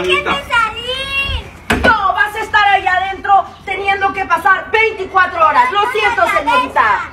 señorita. salir! No, vas a estar ahí adentro teniendo que pasar 24 horas. Lo siento, señorita.